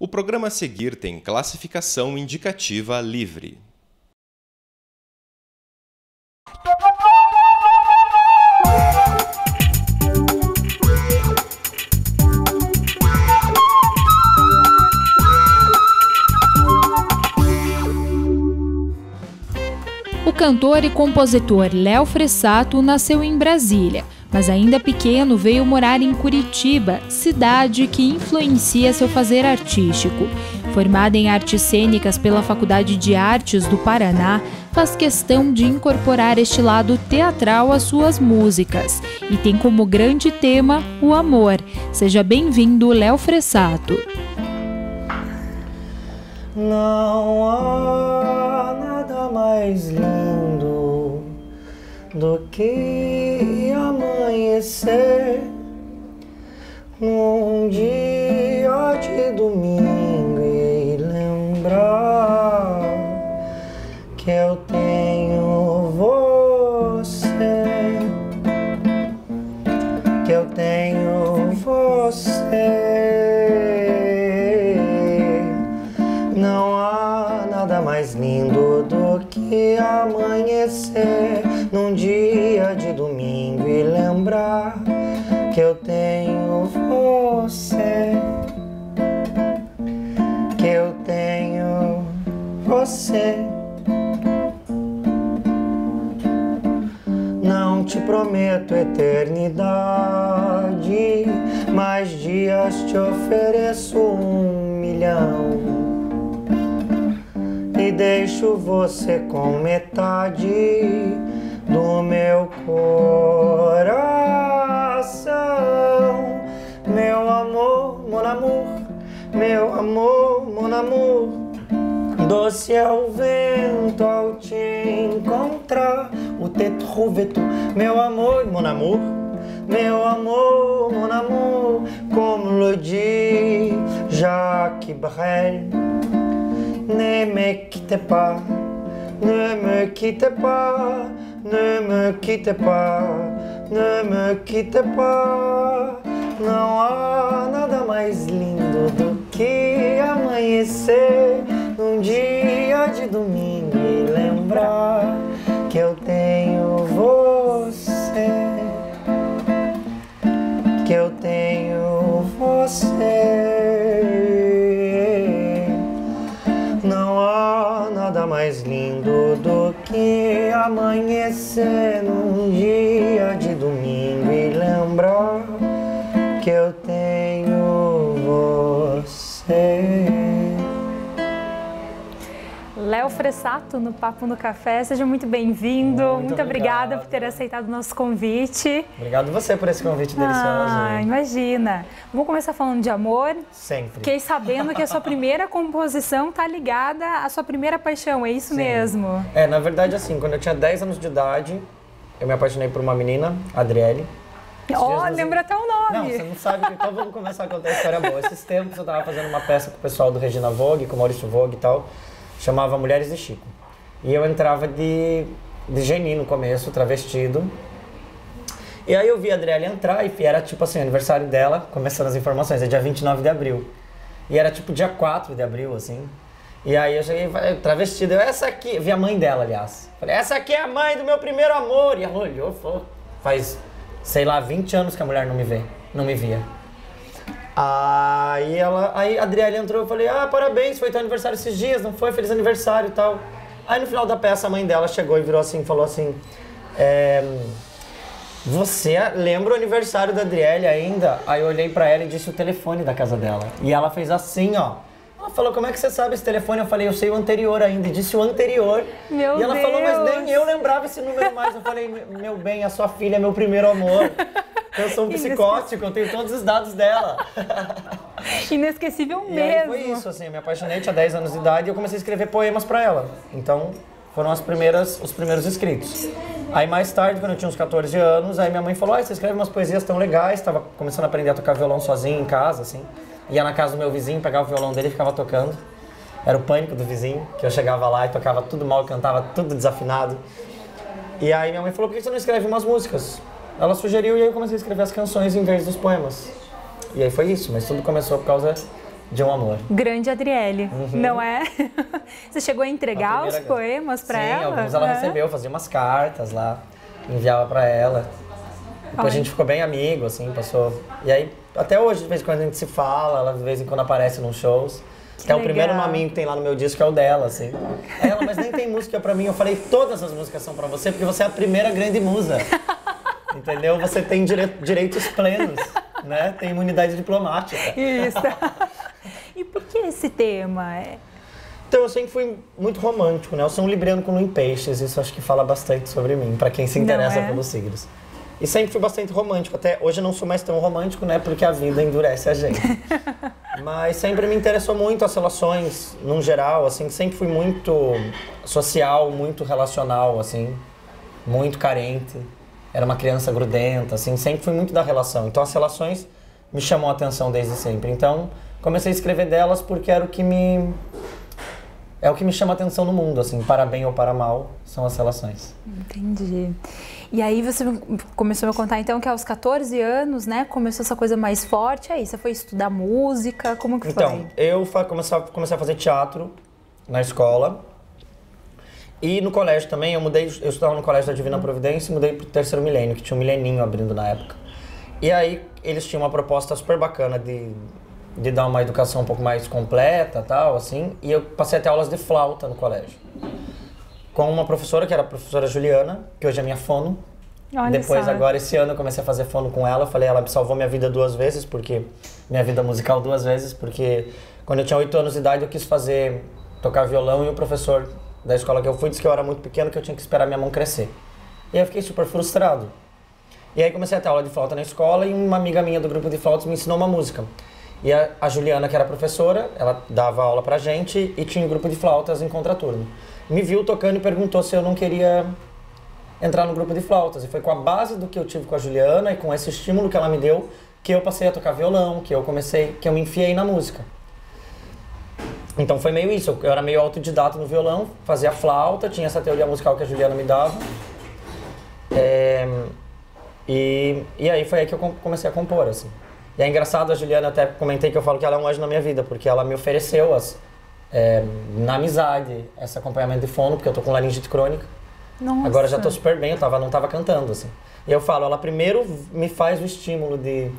O programa a seguir tem classificação indicativa livre. O cantor e compositor Léo Fressato nasceu em Brasília mas ainda pequeno veio morar em Curitiba, cidade que influencia seu fazer artístico. Formada em artes cênicas pela Faculdade de Artes do Paraná, faz questão de incorporar este lado teatral às suas músicas e tem como grande tema o amor. Seja bem-vindo, Léo Fressato. Não há nada mais lindo do que amanhecer num dia de domingo eternidade, mas dias te ofereço um milhão e deixo você com metade do meu coração. Meu amor, mon amour, meu amor, mon amour. Doce é o vento ao te encontrar, o te trouver tu. Meu amor, mon amour, meu amor, mon amour, como le dit Jacques Brel. Ne me quitte pas, ne me quitte pas. Ne me quitte pas, ne me quitte pas. Não há nada mais lindo do que amanhecer num dia de domingo e lembrar você. Não há nada mais lindo do que amanhecer num dia de domingo e lembrar Léo Fressato no Papo no Café, seja muito bem-vindo. Muito, muito obrigada por ter aceitado o nosso convite. Obrigado você por esse convite delicioso. Ah, imagina. Vamos começar falando de amor. Sempre. Fiquei sabendo que a sua primeira composição está ligada à sua primeira paixão, é isso Sim. mesmo? É, na verdade, assim, quando eu tinha 10 anos de idade, eu me apaixonei por uma menina, Adriele. Ó, oh, lembra até o nome. Não, você não sabe, então vamos começar a contar a história boa. Esses tempos eu tava fazendo uma peça com o pessoal do Regina Vogue, com o Maurício Vogue e tal, chamava Mulheres de Chico. E eu entrava de, de Geni no começo, travestido. E aí eu vi a Adriele entrar e era tipo assim, aniversário dela, começando as informações, é dia 29 de abril. E era tipo dia 4 de abril, assim. E aí eu cheguei travestido, eu, essa aqui, vi a mãe dela, aliás. Falei, essa aqui é a mãe do meu primeiro amor. E ela olhou, falou, faz, sei lá, 20 anos que a mulher não me vê, não me via. Aí ela, aí a Adriele entrou, eu falei, ah, parabéns, foi teu aniversário esses dias, não foi? Feliz aniversário e tal. Aí no final da peça a mãe dela chegou e virou assim, falou assim, é, você lembra o aniversário da Adriele ainda? Aí eu olhei pra ela e disse o telefone da casa dela. E ela fez assim, ó. Ela falou, como é que você sabe esse telefone? Eu falei, eu sei o anterior ainda. E disse o anterior. Meu e ela Deus. falou, mas nem eu lembrava esse número mais. Eu falei, meu bem, a sua filha é meu primeiro amor. Eu sou um psicótico, eu tenho todos os dados dela. Inesquecível e mesmo. Aí foi isso, assim, eu me apaixonei, tinha 10 anos de idade e eu comecei a escrever poemas pra ela. Então, foram as primeiras, os primeiros escritos. Aí mais tarde, quando eu tinha uns 14 anos, aí minha mãe falou, ah, você escreve umas poesias tão legais, tava começando a aprender a tocar violão sozinho em casa, assim. Ia na casa do meu vizinho, pegava o violão dele e ficava tocando. Era o pânico do vizinho, que eu chegava lá e tocava tudo mal, cantava tudo desafinado. E aí minha mãe falou, por que você não escreve umas músicas? Ela sugeriu e aí eu comecei a escrever as canções em vez dos poemas. E aí foi isso, mas tudo começou por causa de um amor. Grande Adriele, não é? Você chegou a entregar os primeira- poemas pra Sim, ela? alguns ela É? recebeu, fazia umas cartas lá, enviava pra ela. Depois a gente ficou bem amigo, assim, passou. E aí, até hoje, de vez em quando a gente se fala, ela de vez em quando aparece nos shows. Que, é o primeiro legal. nominho que tem lá no meu disco, é o dela, assim. Ela, mas nem tem música pra mim. Eu falei, todas as músicas são pra você, porque você é a primeira grande musa. Entendeu? Você tem dire- direitos plenos, né? Tem imunidade diplomática. Isso. e por que esse tema? É- Então eu sempre fui muito romântico, né? Eu sou um libriano com lua em peixes, isso acho que fala bastante sobre mim, pra quem se interessa é? pelos signos. E sempre fui bastante romântico, até hoje eu não sou mais tão romântico, né? Porque a vida endurece a gente. Mas sempre me interessou muito as relações, num geral, assim, sempre fui muito social, muito relacional, assim, muito carente. Era uma criança grudenta, assim, sempre fui muito da relação. Então as relações me chamam a atenção desde sempre. Então comecei a escrever delas porque era o que me é o que me chama a atenção no mundo, assim, para bem ou para mal, são as relações. Entendi. E aí você começou a me contar então que aos 14 anos, né, começou essa coisa mais forte. Aí você foi estudar música, como que Então, foi? eu comecei a, comecei a fazer teatro na escola. E no colégio também, eu mudei, eu estudava no colégio da Divina Providência e mudei pro terceiro milênio, que tinha um mileninho abrindo na época. E aí eles tinham uma proposta super bacana de, de dar uma educação um pouco mais completa tal, assim. E eu passei a ter aulas de flauta no colégio. Com uma professora, que era a professora Juliana, que hoje é minha fono. Olha Depois, só. agora, esse ano, eu comecei a fazer fono com ela. Falei, ela salvou minha vida duas vezes, porque... Minha vida musical duas vezes, porque quando eu tinha oito anos de idade, eu quis fazer... Tocar violão e o professor da escola que eu fui disse que eu era muito pequeno, que eu tinha que esperar minha mão crescer. E eu fiquei super frustrado. E aí comecei a ter aula de flauta na escola e uma amiga minha do grupo de flautas me ensinou uma música. E a, a Juliana, que era professora, ela dava aula pra gente e tinha um grupo de flautas em contraturno. Me viu tocando e perguntou se eu não queria entrar no grupo de flautas. E foi com a base do que eu tive com a Juliana e com esse estímulo que ela me deu que eu passei a tocar violão, que eu comecei, que eu me enfiei na música. Então foi meio isso, eu era meio autodidata no violão, fazia flauta, tinha essa teoria musical que a Juliana me dava. É, e, e aí foi aí que eu com- comecei a compor, assim. E é engraçado, a Juliana até comentei que eu falo que ela é um anjo na minha vida, porque ela me ofereceu, as, é, na amizade, esse acompanhamento de fono, porque eu tô com laringite crônica. Nossa. Agora já tô super bem, eu tava, não tava cantando, assim. E eu falo, ela primeiro me faz o estímulo de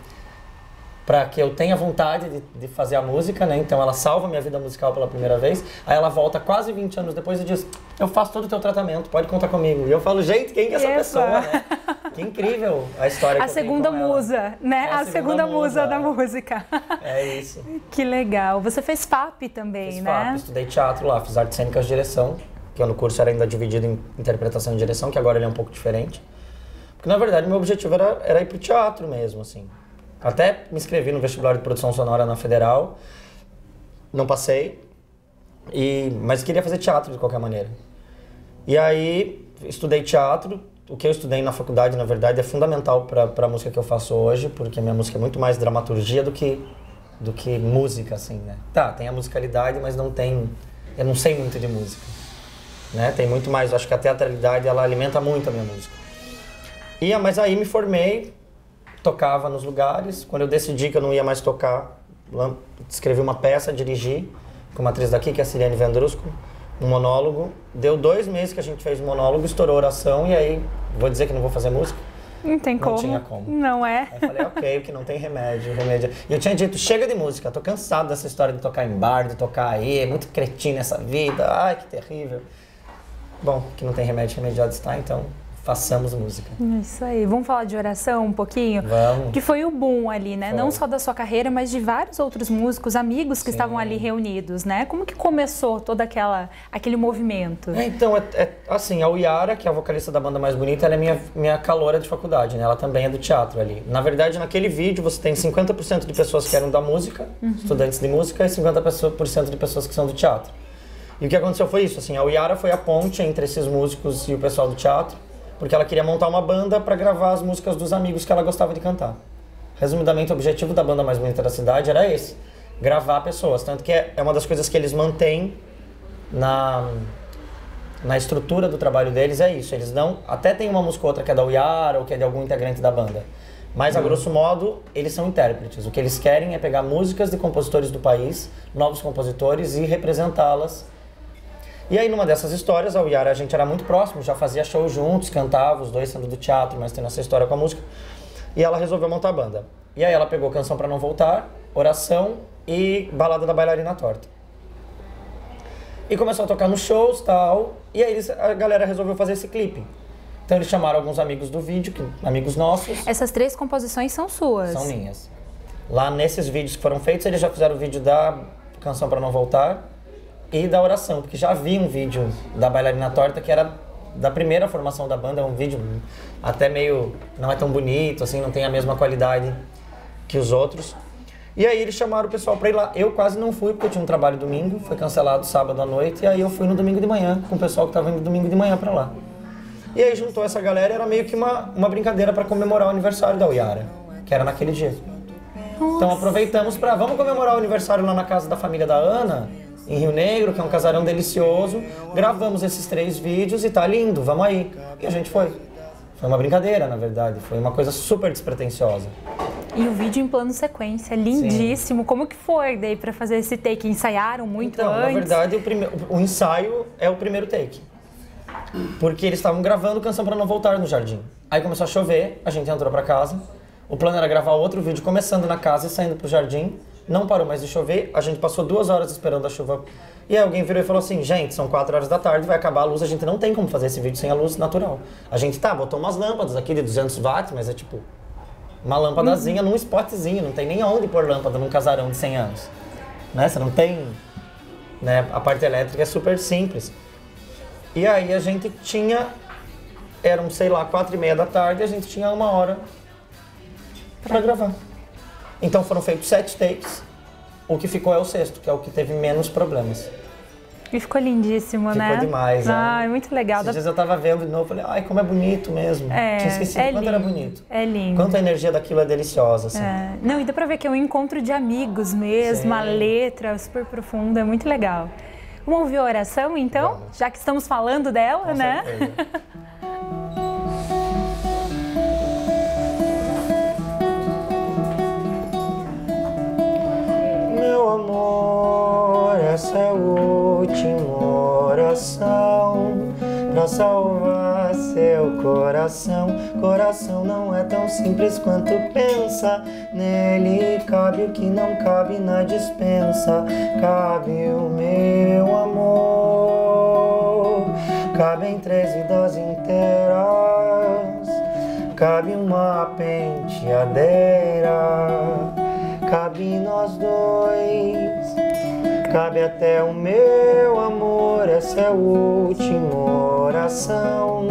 para que eu tenha vontade de, de fazer a música, né? Então ela salva minha vida musical pela primeira vez. Aí ela volta quase 20 anos depois e diz: "Eu faço todo o teu tratamento, pode contar comigo". E eu falo: "Gente, quem que é essa Epa. pessoa, né? Que incrível a história A segunda musa, né? É a, segunda, musa, da é. música. É isso. que legal. Você fez FAP também, Fiz né? FAP, estudei teatro lá, fiz artes cênicas de direção, que no curso era ainda dividido em interpretação e direção, que agora ele é um pouco diferente. Porque na verdade meu objetivo era, era ir pro teatro mesmo, assim. Até me inscrevi no vestibular de produção sonora na Federal, não passei, e, mas queria fazer teatro de qualquer maneira. E aí estudei teatro, o que eu estudei na faculdade, na verdade, é fundamental para a música que eu faço hoje, porque minha música é muito mais dramaturgia do que do que música, assim, né? Tá, tem a musicalidade, mas não tem... Eu não sei muito de música, né? Tem muito mais... Acho que a teatralidade, ela alimenta muito a minha música. E, mas aí me formei, tocava nos lugares. Quando eu decidi que eu não ia mais tocar, escrevi uma peça, dirigi, com uma atriz daqui, que é a Siriane Vendrusco, um monólogo. Deu dois meses que a gente fez o monólogo, estourou a oração, e aí, vou dizer que não vou fazer música? Não tem Não como. tinha como. Não é? Aí eu falei, ok, que não tem remédio, remédio. E eu tinha dito, chega de música, tô cansado dessa história de tocar em bar, de tocar aí, é muito cretina essa vida, ai que terrível. Bom, que não tem remédio, remediado está, então façamos música. Isso aí. Vamos falar de oração um pouquinho? Vamos. Que foi o boom ali, né? Foi. Não só da sua carreira, mas de vários outros músicos, amigos que Sim. estavam ali reunidos, né? Como que começou todo aquela, aquele movimento? É, então, é, é- assim, a Uyara, que é a vocalista da banda mais bonita, ela é minha, minha caloura de faculdade, né? Ela também é do teatro ali. Na verdade, naquele vídeo você tem 50% de pessoas que eram da música, estudantes de música, e 50% de pessoas que são do teatro. E o que aconteceu foi isso, assim, a Uyara foi a ponte entre esses músicos e o pessoal do teatro, porque ela queria montar uma banda para gravar as músicas dos amigos que ela gostava de cantar. Resumidamente, o objetivo da banda mais bonita da cidade era esse, gravar pessoas, tanto que é é uma das coisas que eles mantêm na na estrutura do trabalho deles é isso. Eles não. Até tem uma música ou outra que é da Uyara ou que é de algum integrante da banda. Mas, a grosso modo, eles são intérpretes. O que eles querem é pegar músicas de compositores do país, novos compositores, e representá-las. E aí, numa dessas histórias, a Yara, a gente era muito próximo, já fazia show juntos, cantava, os dois sendo do teatro, mas tendo essa história com a música. E ela resolveu montar a banda. E aí ela pegou Canção para Não Voltar, Oração e Balada da Bailarina Torta. E começou a tocar nos shows tal. E aí a galera resolveu fazer esse clipe. Então eles chamaram alguns amigos do vídeo, que, amigos nossos. Essas três composições são suas? São minhas. Lá nesses vídeos que foram feitos, eles já fizeram o vídeo da Canção para Não Voltar e da Oração, porque já vi um vídeo da Bailarina Torta que era da primeira formação da banda, um vídeo até meio. não é tão bonito, assim, não tem a mesma qualidade que os outros. E aí eles chamaram o pessoal para ir lá. Eu quase não fui, porque eu tinha um trabalho domingo, foi cancelado sábado à noite, e aí eu fui no domingo de manhã, com o pessoal que estava indo domingo de manhã para lá. E aí juntou essa galera, era meio que uma, uma brincadeira para comemorar o aniversário da Uyara, que era naquele dia. Então aproveitamos para vamos comemorar o aniversário lá na casa da família da Ana, em Rio Negro, que é um casarão delicioso. Gravamos esses três vídeos e tá lindo, vamos aí. E a gente foi. Foi uma brincadeira, na verdade. Foi uma coisa super despretensiosa. E o vídeo em plano sequência, lindíssimo. Sim. Como que foi daí para fazer esse take? Ensaiaram muito então, antes? na verdade, o, prime... o ensaio é o primeiro take. Porque eles estavam gravando Canção para Não Voltar no jardim. Aí começou a chover, a gente entrou para casa. O plano era gravar outro vídeo começando na casa e saindo pro jardim. Não parou mais de chover, a gente passou duas horas esperando a chuva. E aí alguém virou e falou assim, gente, são quatro horas da tarde, vai acabar a luz, a gente não tem como fazer esse vídeo sem a luz natural. A gente tá, botou umas lâmpadas aqui de 200 watts, mas é tipo uma lâmpadazinha uhum. num spotzinho, não tem nem onde pôr lâmpada num casarão de 100 anos. Né? Você não tem... Né? A parte elétrica é super simples. E aí a gente tinha, eram, sei lá, quatro e meia da tarde, a gente tinha uma hora para gravar. Então foram feitos sete takes. O que ficou é o sexto, que é o que teve menos problemas. E ficou lindíssimo, ficou né? Ficou demais, né? Ah, é muito legal. Às vezes eu tava vendo de novo, falei, ai, como é bonito mesmo. É, Tinha esquecido é quanto lindo, era bonito. É lindo. Quanto a energia daquilo é deliciosa, assim. É. Não, e dá pra ver que é um encontro de amigos mesmo, Sim. a letra super profunda, é muito legal. Vamos ouvir a oração, então? Vamos. Já que estamos falando dela, Com né? Meu amor, essa é a última oração pra salvar seu coração. Coração não é tão simples quanto pensa. Nele cabe o que não cabe na dispensa. Cabe o meu amor. Cabem três vidas inteiras. Cabe uma penteadeira. Cabe nós dois Cabe até o meu amor, essa é a última oração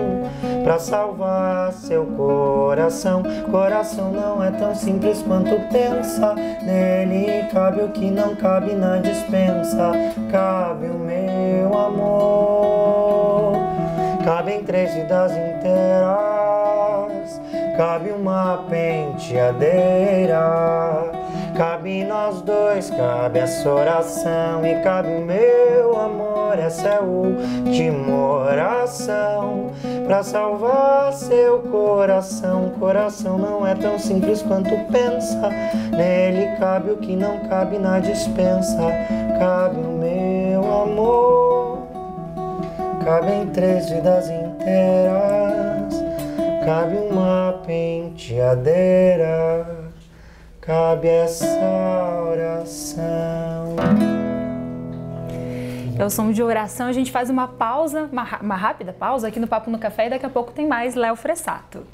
para salvar seu coração. Coração não é tão simples quanto pensa. Nele cabe o que não cabe na dispensa. Cabe o meu amor. Cabem três vidas inteiras. Cabe uma penteadeira Cabe nós dois, cabe essa oração e cabe o meu amor. Essa é a última oração para salvar seu coração. Coração não é tão simples quanto pensa. Nele cabe o que não cabe na dispensa. Cabe o meu amor. Cabem três vidas inteiras. Cabe uma penteadeira cabe essa oração. É o som de oração. A gente faz uma pausa, uma, uma rápida pausa aqui no Papo no Café e daqui a pouco tem mais Léo Fressato.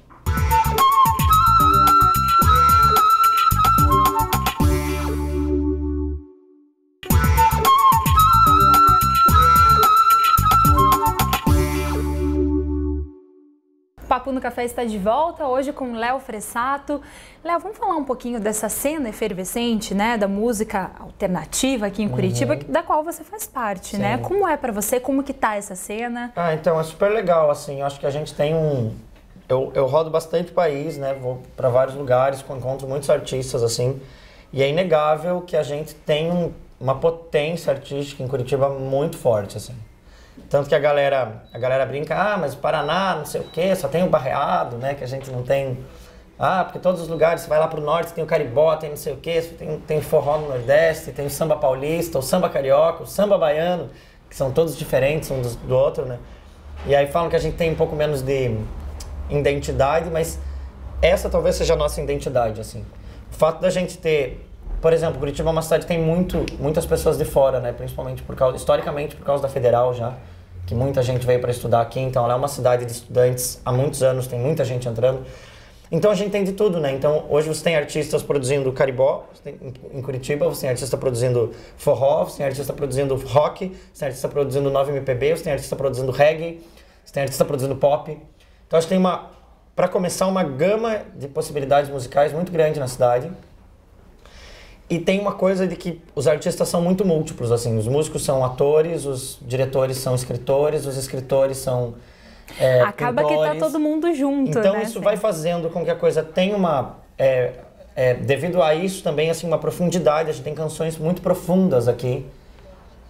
Papo no Café está de volta hoje com Léo Fressato. Léo, vamos falar um pouquinho dessa cena efervescente, né, da música alternativa aqui em Curitiba, uhum. da qual você faz parte, né? Sim. né? Como é para você? Como que tá essa cena? Ah, então é super legal, assim. Acho que a gente tem um eu, eu rodo bastante país, né? Vou para vários lugares, encontro muitos artistas assim. E é inegável que a gente tem um, uma potência artística em Curitiba muito forte, assim. Tanto que a galera, a galera brinca, ah, mas o Paraná, não sei o quê, só tem o barreado, né? Que a gente não tem Ah, porque todos os lugares, você vai lá pro norte, tem o caribó, tem não sei o quê, tem, tem forró no nordeste, tem o samba paulista, o samba carioca, o samba baiano, que são todos diferentes um do, do outro, né? E aí falam que a gente tem um pouco menos de identidade, mas essa talvez seja a nossa identidade, assim. O fato da gente ter, por exemplo, Curitiba é uma cidade que tem muito, muitas pessoas de fora, né? Principalmente por causa, historicamente por causa da Federal já, que muita gente veio para estudar aqui, então ela é uma cidade de estudantes há muitos anos, tem muita gente entrando. Então a gente tem de tudo, né? Então hoje você tem artistas produzindo caribó em Curitiba, você tem artista produzindo forró, você tem artista produzindo rock, você tem artista produzindo 9MPB, você tem artista produzindo reggae, você tem artista produzindo pop. Então acho que tem uma, para começar, uma gama de possibilidades musicais muito grande na cidade. E tem uma coisa de que os artistas são muito múltiplos, assim. Os músicos são atores, os diretores são escritores, os escritores são é, Acaba pintores. que tá todo mundo junto, Então né? isso vai fazendo com que a coisa tenha uma... É, é, devido a isso também, assim, uma profundidade. A gente tem canções muito profundas aqui.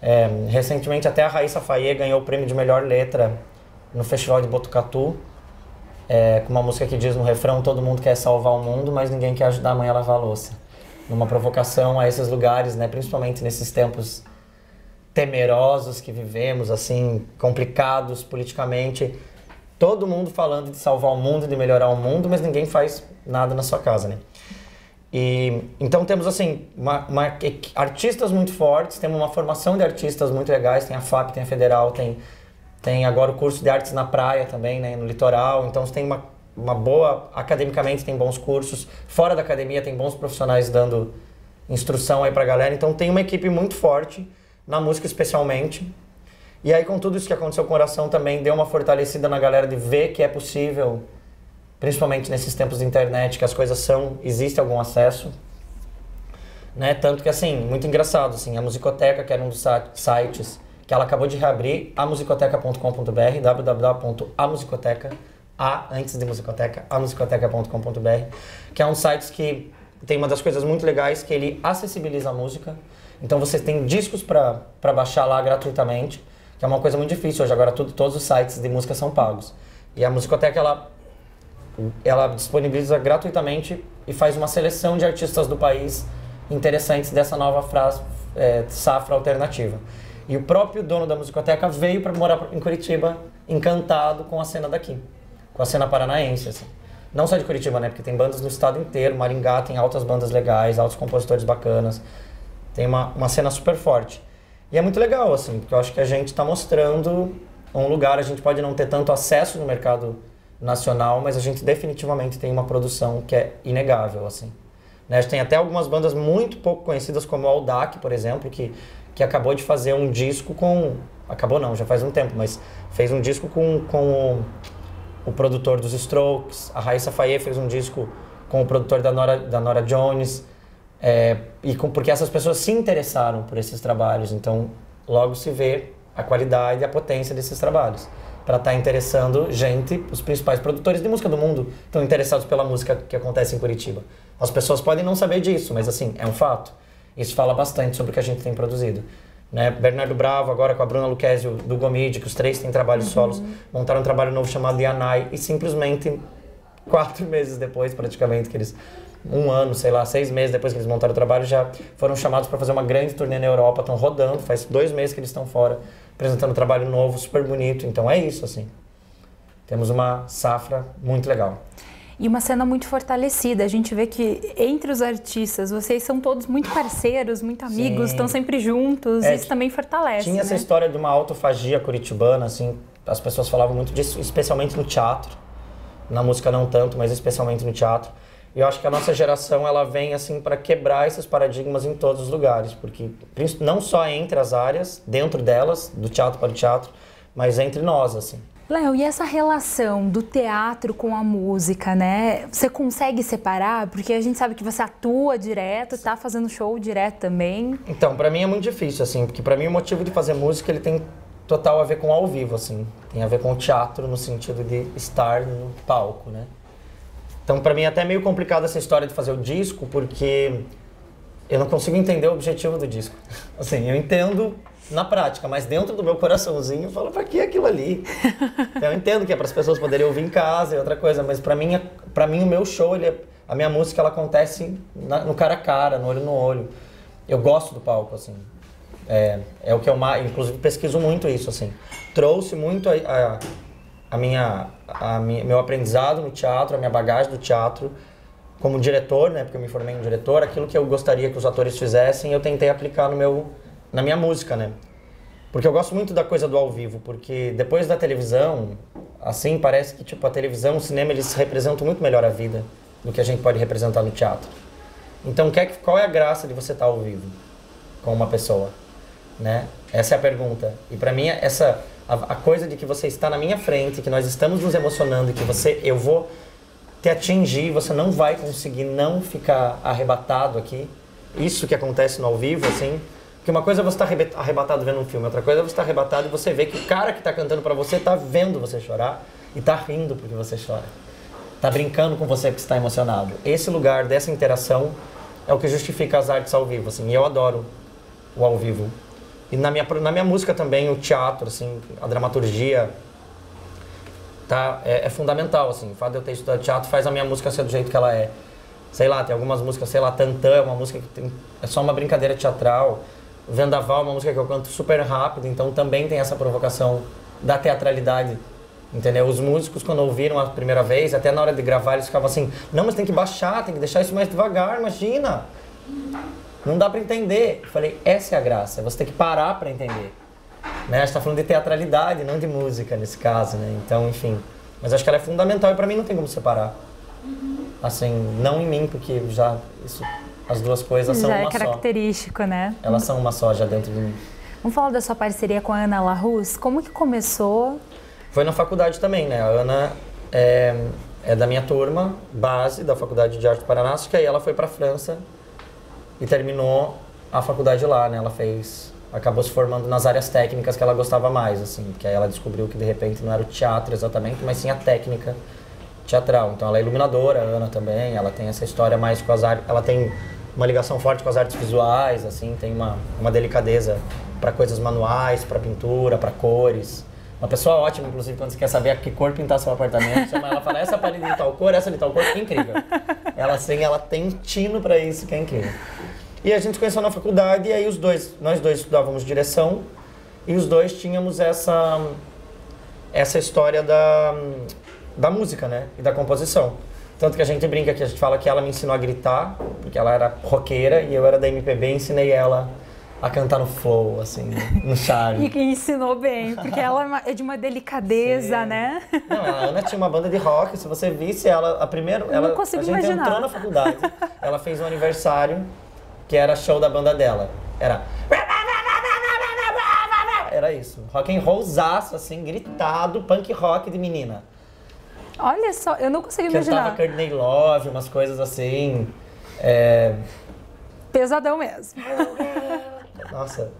É, recentemente até a Raíssa Faye ganhou o prêmio de melhor letra no Festival de Botucatu. É, com uma música que diz no refrão todo mundo quer salvar o mundo, mas ninguém quer ajudar a mãe a lavar a louça. Numa provocação a esses lugares, né, principalmente nesses tempos temerosos que vivemos, assim, complicados politicamente. Todo mundo falando de salvar o mundo, de melhorar o mundo, mas ninguém faz nada na sua casa, né? E, então temos assim uma, uma, artistas muito fortes, temos uma formação de artistas muito legais, tem a FAP, tem a Federal, tem, tem agora o curso de artes na praia também, né, no litoral, então tem uma, uma boa, academicamente tem bons cursos, fora da academia tem bons profissionais dando instrução aí pra galera, então tem uma equipe muito forte, na música especialmente. E aí, com tudo isso que aconteceu com o Oração também, deu uma fortalecida na galera de ver que é possível, principalmente nesses tempos de internet, que as coisas são, existe algum acesso. Né? Tanto que, assim, muito engraçado, assim, a Musicoteca, que era um dos sites que ela acabou de reabrir, amusicoteca.com.br, www.amusicoteca, a antes de musicoteca, amusicoteca.com.br, que é um site que tem uma das coisas muito legais que ele acessibiliza a música. Então você tem discos para baixar lá gratuitamente, que é uma coisa muito difícil hoje. Agora tudo, todos os sites de música são pagos. E a Musicoteca ela, ela disponibiliza gratuitamente e faz uma seleção de artistas do país interessantes dessa nova frase, é, safra alternativa. E o próprio dono da Musicoteca veio para morar em Curitiba, encantado com a cena daqui, com a cena paranaense. Assim. Não só de Curitiba, né? Porque tem bandas no estado inteiro. Maringá tem altas bandas legais, altos compositores bacanas. Tem uma, uma cena super forte. E é muito legal, assim, porque eu acho que a gente está mostrando um lugar, a gente pode não ter tanto acesso no mercado nacional, mas a gente definitivamente tem uma produção que é inegável, assim. Né? Tem até algumas bandas muito pouco conhecidas, como o Aldac, por exemplo, que, que acabou de fazer um disco com... Acabou não, já faz um tempo, mas fez um disco com, com o, produtor dos Strokes. A Raíssa Faye fez um disco com o produtor da Nora, da Nora Jones. É, e com, porque essas pessoas se interessaram por esses trabalhos, então logo se vê a qualidade e a potência desses trabalhos. Para estar tá interessando gente, os principais produtores de música do mundo estão interessados pela música que acontece em Curitiba. As pessoas podem não saber disso, mas assim, é um fato. Isso fala bastante sobre o que a gente tem produzido. Né? Bernardo Bravo, agora com a Bruna Luquezzi do Gomide, que os três têm trabalhos uhum. solos, montaram um trabalho novo chamado Yanai e simplesmente quatro meses depois, praticamente, que eles um ano, sei lá, seis meses depois que eles montaram o trabalho, já foram chamados para fazer uma grande turnê na Europa, estão rodando, faz dois meses que eles estão fora, apresentando um trabalho novo, super bonito. Então é isso, assim. Temos uma safra muito legal. E uma cena muito fortalecida. A gente vê que entre os artistas, vocês são todos muito parceiros, muito amigos, Sim. estão sempre juntos. É, isso também fortalece. Tinha né? essa história de uma autofagia curitibana, assim, as pessoas falavam muito disso, especialmente no teatro. Na música não tanto, mas especialmente no teatro e eu acho que a nossa geração ela vem assim para quebrar esses paradigmas em todos os lugares, porque não só entre as áreas, dentro delas, do teatro para o teatro, mas entre nós assim. Léo, e essa relação do teatro com a música, né? Você consegue separar? Porque a gente sabe que você atua direto, tá fazendo show direto também. Então, para mim é muito difícil, assim, porque para mim o motivo de fazer música ele tem total a ver com ao vivo, assim. Tem a ver com o teatro no sentido de estar no palco, né? Então, para mim é até meio complicado essa história de fazer o disco, porque eu não consigo entender o objetivo do disco. Assim, eu entendo na prática, mas dentro do meu coraçãozinho eu falo, pra que aquilo ali? Então, eu entendo que é para as pessoas poderem ouvir em casa e outra coisa, mas para mim, para mim o meu show, ele é, a minha música ela acontece na, no cara a cara, no olho no olho. Eu gosto do palco, assim. É, é o que eu mais, inclusive pesquiso muito isso, assim. Trouxe muito a, a, a minha, a minha, meu aprendizado no teatro, a minha bagagem do teatro como diretor, né, porque eu me formei em diretor, aquilo que eu gostaria que os atores fizessem, eu tentei aplicar no meu na minha música, né? Porque eu gosto muito da coisa do ao vivo, porque depois da televisão, assim, parece que tipo a televisão, o cinema, eles representam muito melhor a vida do que a gente pode representar no teatro. Então, qual é a graça de você estar ao vivo com uma pessoa, né? Essa é a pergunta. E para mim essa a, a, coisa de que você está na minha frente, que nós estamos nos emocionando, que você eu vou te atingir, você não vai conseguir não ficar arrebatado aqui. Isso que acontece no ao vivo, assim, porque uma coisa é você estar tá arrebatado vendo um filme, outra coisa é você estar tá arrebatado e você vê que o cara que está cantando para você está vendo você chorar e está rindo porque você chora. Está brincando com você porque está emocionado. Esse lugar dessa interação é o que justifica as artes ao vivo, assim. E eu adoro o ao vivo. E na minha, na minha música também, o teatro, assim, a dramaturgia, tá, é, é fundamental, assim. O fato de eu ter estudado teatro faz a minha música ser do jeito que ela é. Sei lá, tem algumas músicas, sei lá, Tantã é uma música que tem, é só uma brincadeira teatral. Vendaval é uma música que eu canto super rápido, então também tem essa provocação da teatralidade. Entendeu? Os músicos, quando ouviram a primeira vez, até na hora de gravar, eles ficavam assim: não, mas tem que baixar, tem que deixar isso mais devagar, imagina. Não dá para entender. Eu falei: essa é a graça, você tem que parar para entender. Né? A gente está falando de teatralidade, não de música nesse caso, né? Então, enfim. Mas acho que ela é fundamental e para mim não tem como separar. Assim, não em mim, porque já isso as duas coisas são já é uma só. é característico, só. né? Elas são uma só já dentro de mim. Vamos falar da sua parceria com a Ana Larrus. Como que começou? Foi na faculdade também, né? A Ana é, é da minha turma, base da Faculdade de Arte do Paraná, só que aí ela foi para a França e terminou a faculdade lá, né? Ela fez acabou se formando nas áreas técnicas que ela gostava mais, assim, porque aí ela descobriu que de repente não era o teatro exatamente, mas sim a técnica teatral. Então ela é iluminadora, a Ana também, ela tem essa história mais com as artes, ela tem uma ligação forte com as artes visuais, assim, tem uma, uma delicadeza para coisas manuais, para pintura, para cores. Uma pessoa ótima, inclusive, quando você quer saber a que cor pintar seu apartamento, chama ela fala essa parede de tal cor, essa de tal cor, que incrível. Ela assim, ela tem tino para isso, que é incrível. E a gente conheceu na faculdade e aí os dois, nós dois estudávamos direção e os dois tínhamos essa essa história da da música, né? E da composição. Tanto que a gente brinca que a gente fala que ela me ensinou a gritar, porque ela era roqueira e eu era da MPB e ensinei ela a cantar no flow, assim, no charme. e ensinou bem, porque ela é, é de uma delicadeza, Sim. né? Não, a Ana tinha uma banda de rock, se você visse ela, a primeira, ela, não consigo a gente imaginar. entrou na faculdade, ela fez um aniversário que era show da banda dela. Era era isso, rock and rollzaço, assim, gritado, punk rock de menina. Olha só, eu não consigo imaginar. Cantava Courtney Love, umas coisas assim. É... Pesadão mesmo. Nossa.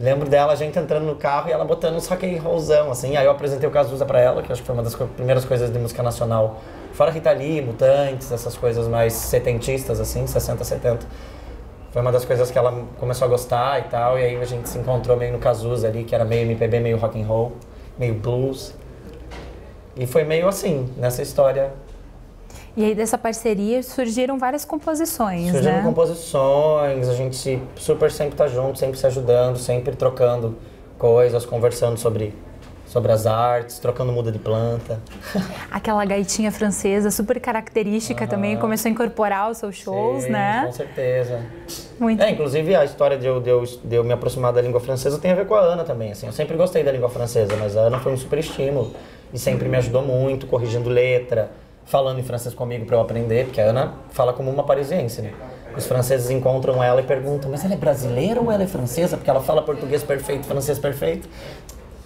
Lembro dela, a gente entrando no carro e ela botando uns rock and rollzão, assim. Aí eu apresentei o Cazuza pra ela, que acho que foi uma das primeiras coisas de música nacional. Fora Rita Lee, Mutantes, essas coisas mais setentistas, assim, 60, 70. Foi uma das coisas que ela começou a gostar e tal. E aí a gente se encontrou meio no Cazuza ali, que era meio MPB, meio rock and roll, meio blues. E foi meio assim, nessa história. E aí dessa parceria surgiram várias composições, surgiram né? composições, a gente super sempre tá junto, sempre se ajudando, sempre trocando coisas, conversando sobre sobre as artes, trocando muda de planta. Aquela gaitinha francesa super característica também começou a incorporar os seus shows, Sim, né? Com certeza. Muito. É, inclusive a história de eu, de, eu, de eu me aproximar da língua francesa tem a ver com a Ana também. Assim, eu sempre gostei da língua francesa, mas a Ana foi um super estímulo e sempre me ajudou muito, corrigindo letra, falando em francês comigo para eu aprender, porque a Ana fala como uma parisiense, né? Os franceses encontram ela e perguntam, mas ela é brasileira ou ela é francesa? Porque ela fala português perfeito, francês perfeito.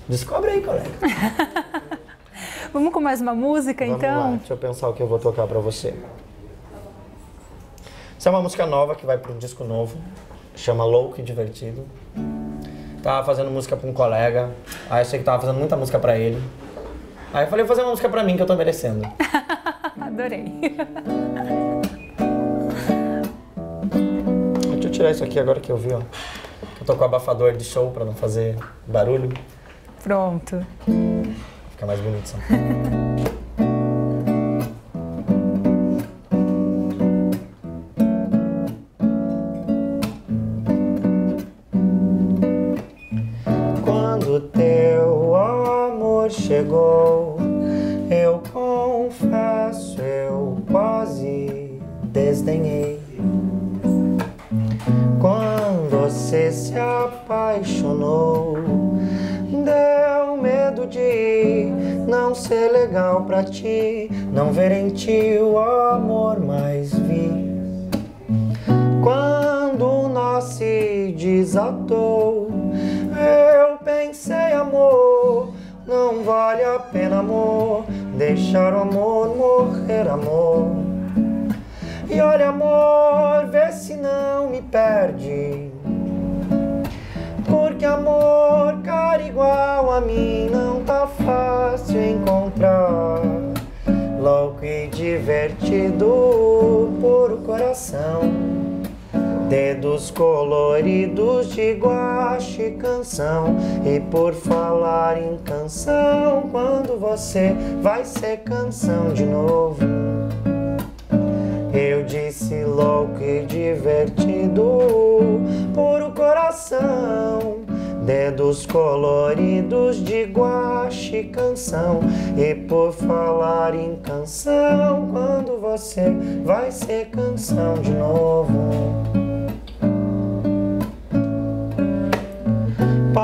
Descobre aí, colega. Vamos com mais uma música, Vamos então? Lá. Deixa eu pensar o que eu vou tocar para você. Essa é uma música nova que vai para um disco novo. Chama Louco e Divertido. Tava fazendo música para um colega. Aí eu sei que tava fazendo muita música para ele. Aí eu falei, vou fazer uma música para mim que eu tô merecendo. Adorei. tirar isso aqui agora que eu vi, ó. Eu tô com abafador de show pra não fazer barulho. Pronto. Fica mais bonito só. pena, amor, deixar o amor morrer, amor. E olha, amor, vê se não me perde. Porque amor, cara igual a mim, não tá fácil encontrar. Louco e divertido, puro coração. Dedos coloridos de guache canção. E por falar em canção Quando você vai ser canção de novo? Eu disse louco e divertido Puro coração. Dedos coloridos de guache canção. E por falar em canção Quando você vai ser canção de novo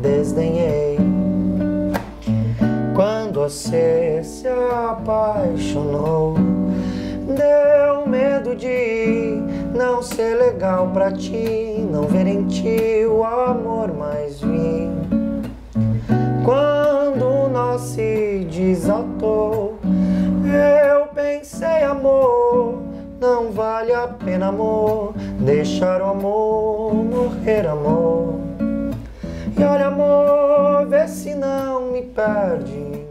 desdenhei. Quando você se apaixonou, deu medo de não ser legal pra ti, não ver em ti o amor mais vi. Quando nós se desatou, eu pensei, amor, não vale a pena, amor, deixar o amor morrer, amor. E olha, amor, vê se não me perde.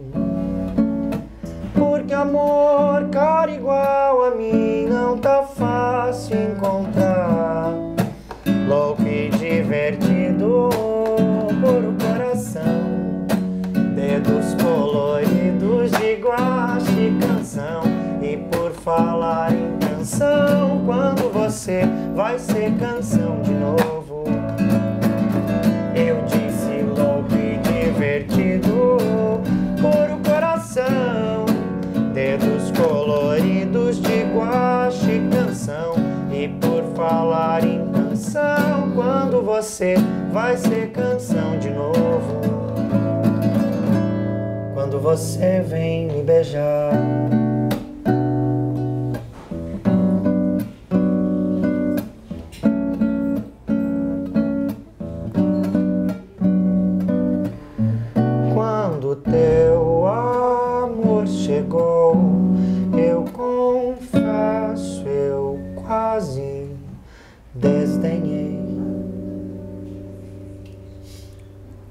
Porque amor, cara igual a mim, não tá fácil encontrar. Louco e divertido por o coração. Dedos coloridos de guache canção. E por falar em canção, quando você vai ser canção você vai ser canção de novo, quando você vem me beijar.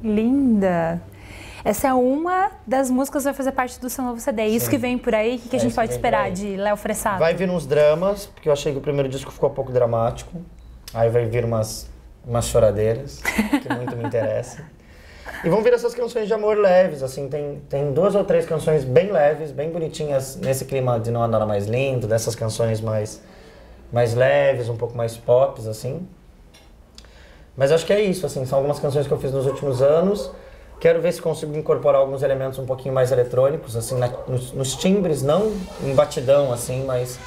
Linda! Essa é uma das músicas que vai fazer parte do seu novo CD. É isso Sim. que vem por aí? O que, que a É gente isso que pode esperar de Léo Fressato? Vai vir uns dramas, porque eu achei que o primeiro disco ficou um pouco dramático. Aí vai vir umas, umas choradeiras, que muito me interessa. E vão vir essas canções de amor leves, assim, tem, tem duas ou três canções bem leves, bem bonitinhas, nesse clima de Não Há Nada Mais Lindo, dessas canções mais, mais leves, um pouco mais pops, assim. Mas acho que é isso, assim, são algumas canções que eu fiz nos últimos anos. Quero ver se consigo incorporar alguns elementos um pouquinho mais eletrônicos, assim, na- nos, nos timbres, não em batidão, assim, mas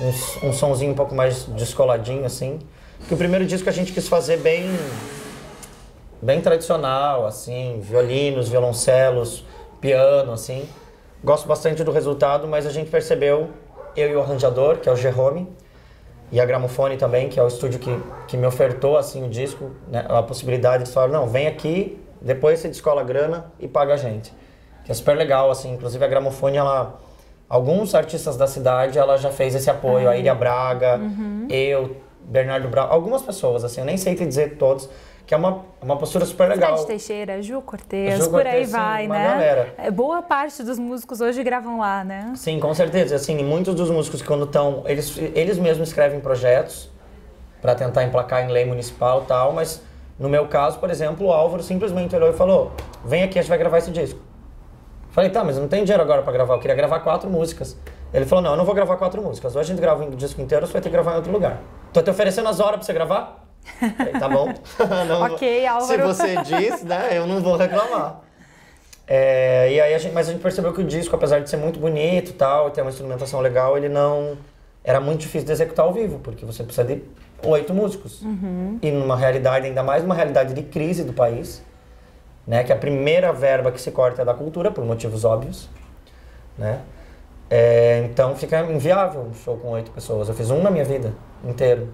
uns- um sonzinho um pouco mais descoladinho, assim. Porque o primeiro disco a gente quis fazer bem, bem tradicional, assim, violinos, violoncelos, piano, assim. Gosto bastante do resultado, mas a gente percebeu, eu e o arranjador, que é o Jerome, e a Gramofone também, que é o estúdio que, que me ofertou assim o disco, né, a possibilidade de falar, não, vem aqui, depois você descola a grana e paga a gente. Que é super legal, assim, inclusive a Gramofone, ela alguns artistas da cidade, ela já fez esse apoio, a Iria Braga, uhum. eu, Bernardo Brau, algumas pessoas, assim, eu nem sei te dizer todos, que é uma, uma postura super legal. Fred Teixeira, Ju Cortez, Ju por aí vai, né? Galera. É, boa parte dos músicos hoje gravam lá, né? Sim, com certeza. Assim, muitos dos músicos quando estão, eles, eles mesmos escrevem projetos para tentar emplacar em lei municipal e tal, mas no meu caso, por exemplo, o Álvaro simplesmente olhou e falou: "Vem aqui, a gente vai gravar esse disco". Falei: "Tá, mas eu não tenho dinheiro agora para gravar, eu queria gravar quatro músicas". Ele falou: "Não, eu não vou gravar quatro músicas. Ou a gente grava o disco inteiro, você vai ter que gravar em outro lugar. Tô te oferecendo as horas para você gravar?" Tá bom. não, ok, Álvaro. Se você diz, né, eu não vou reclamar. É, e aí a gente, mas a gente percebeu que o disco, apesar de ser muito bonito e tal, ter uma instrumentação legal, ele não era muito difícil de executar ao vivo, porque você precisa de oito músicos. Uhum. E numa realidade, ainda mais uma realidade de crise do país, né, que a primeira verba que se corta é da cultura, por motivos óbvios, né? É, então fica inviável um show com oito pessoas. Eu fiz um na minha vida inteiro.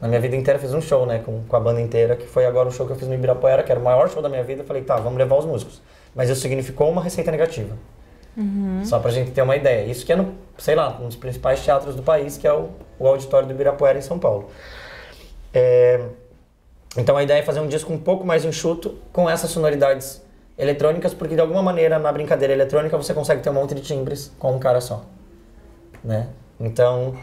Na minha vida inteira fiz um show, né, com, com a banda inteira, que foi agora um show que eu fiz no Ibirapuera, que era o maior show da minha vida. Eu falei, tá, vamos levar os músicos. Mas isso significou uma receita negativa. Uhum. Só pra gente ter uma ideia. Isso que é no, sei lá, um dos principais teatros do país, que é o, o Auditório do Ibirapuera, em São Paulo. É, então a ideia é fazer um disco um pouco mais enxuto, com essas sonoridades eletrônicas, porque de alguma maneira na brincadeira eletrônica você consegue ter um monte de timbres com um cara só. Né? Então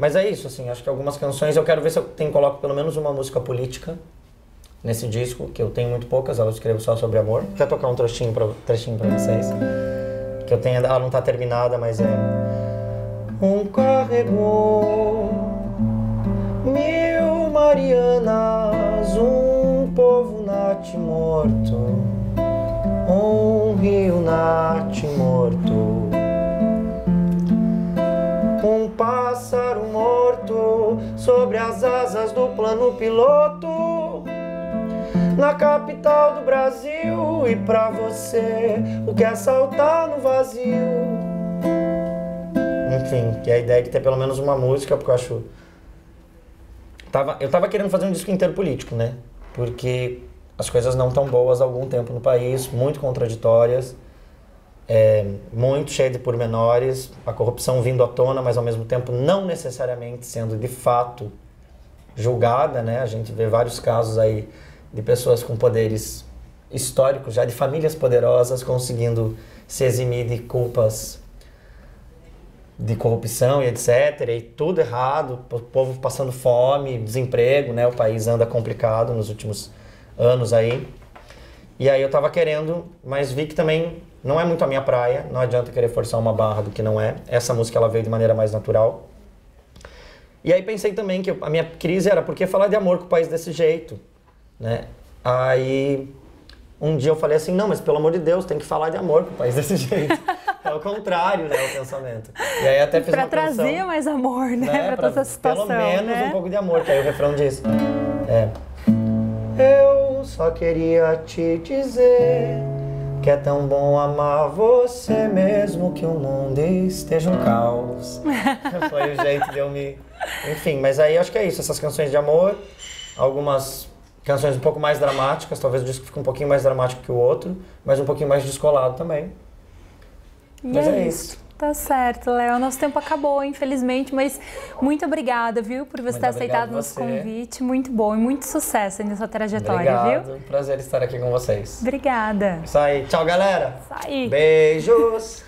mas é isso, assim, acho que algumas canções eu quero ver se eu tenho, coloco pelo menos uma música política nesse disco, que eu tenho muito poucas, eu escrevo só sobre amor. Vou tocar um trechinho pra, trechinho pra vocês. Que eu tenho, ela não tá terminada, mas é. Um carregou mil Marianas, um povo nate morto, um rio nate pássaro morto sobre as asas do plano piloto. Na capital do Brasil e pra você o que é saltar no vazio. Enfim, que é a ideia de ter pelo menos uma música, porque eu acho. Tava, eu tava querendo fazer um disco inteiro político, né? Porque as coisas não tão boas há algum tempo no país, muito contraditórias é, muito cheia de pormenores, a corrupção vindo à tona, mas ao mesmo tempo não necessariamente sendo de fato julgada, né? A gente vê vários casos aí de pessoas com poderes históricos, já de famílias poderosas conseguindo se eximir de culpas de corrupção e etc. E tudo errado, o povo passando fome, desemprego, né? O país anda complicado nos últimos anos aí. E aí eu tava querendo, mas vi que também não é muito a minha praia, não adianta querer forçar uma barra do que não é. Essa música ela veio de maneira mais natural. E aí pensei também que a minha crise era por que falar de amor com o país desse jeito, né? Aí um dia eu falei assim, não, mas pelo amor de Deus, tem que falar de amor com o país desse jeito. é o contrário, né, o pensamento. E aí até fiz pra uma trazer canção, mais amor, né, né pra, pra essa situação, Pelo menos né? um pouco de amor, que aí o refrão diz, é, eu só queria te dizer que é tão bom amar você mesmo que o mundo esteja um caos. Foi o jeito de eu me. Enfim, mas aí acho que é isso, essas canções de amor, algumas canções um pouco mais dramáticas, talvez o disco fique um pouquinho mais dramático que o outro, mas um pouquinho mais descolado também. E mas é, é isso. isso. Tá certo, Léo. Nosso tempo acabou, infelizmente, mas muito obrigada, viu, por você muito ter aceitado nosso convite. Muito bom e muito sucesso nessa trajetória, Obrigado. viu? Prazer estar aqui com vocês. Obrigada. Isso aí. Tchau, galera. Isso aí. Beijos.